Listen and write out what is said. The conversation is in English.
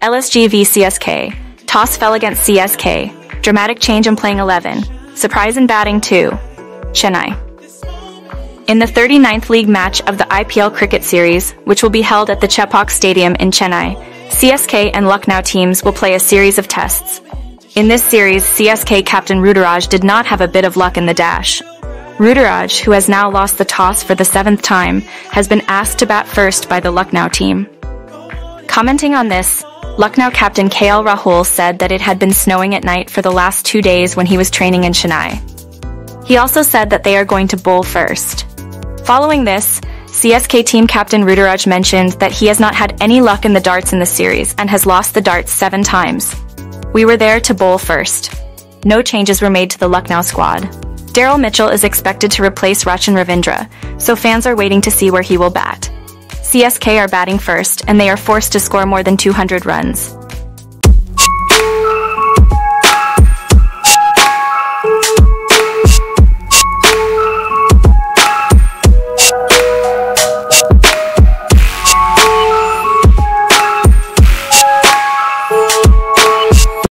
LSG v CSK. Toss fell against CSK. Dramatic change in playing 11. Surprise in batting 2. Chennai. In the 39th league match of the IPL cricket series, which will be held at the Chepauk Stadium in Chennai, CSK and Lucknow teams will play a series of tests. In this series, CSK captain Ruturaj did not have a bit of luck in the toss. Ruturaj, who has now lost the toss for the seventh time, has been asked to bat first by the Lucknow team. Commenting on this, Lucknow captain KL Rahul said that it had been snowing at night for the last two days when he was training in Chennai. He also said that they are going to bowl first. Following this, CSK team captain Ruturaj mentioned that he has not had any luck in the toss in the series and has lost the toss seven times. We were there to bowl first. No changes were made to the Lucknow squad. Daryl Mitchell is expected to replace Rachin Ravindra, so fans are waiting to see where he will bat. CSK are batting first, and they are forced to score more than 200 runs.